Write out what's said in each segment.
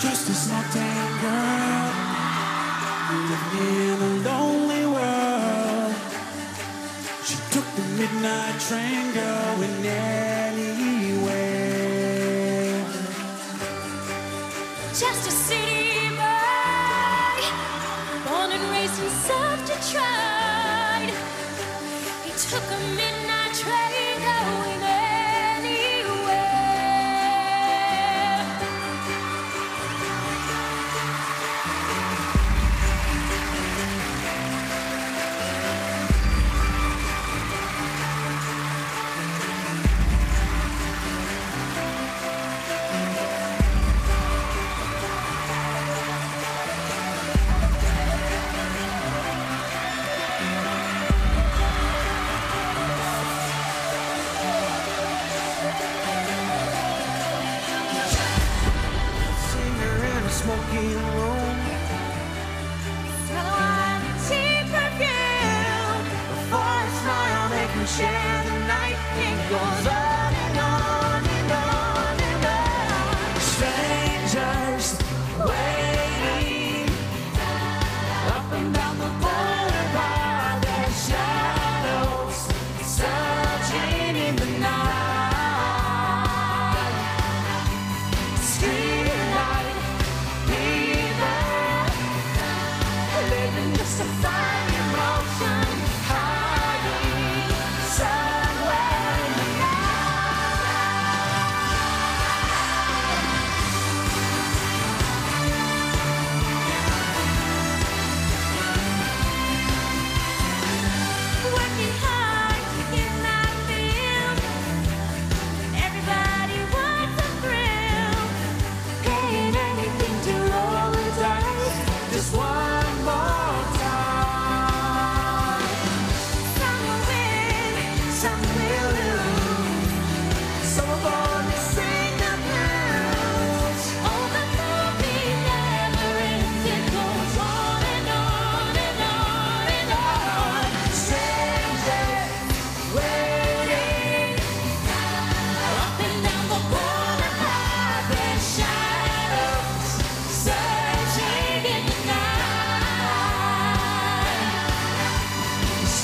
Just a town girl living in a lonely world. She took the midnight train going anywhere. Just a city boy, born and raised in South Detroit. He took a midnight train going justified.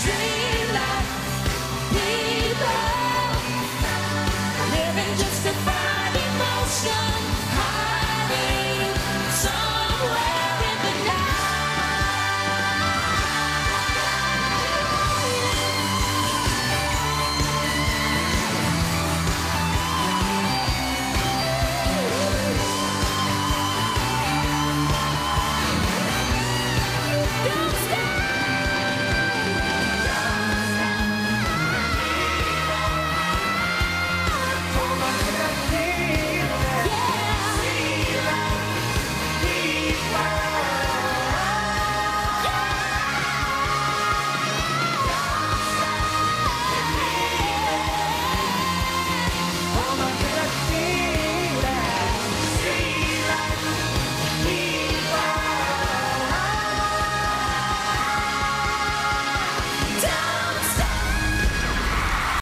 dream